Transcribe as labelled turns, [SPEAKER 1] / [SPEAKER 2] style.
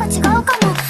[SPEAKER 1] か違うかも。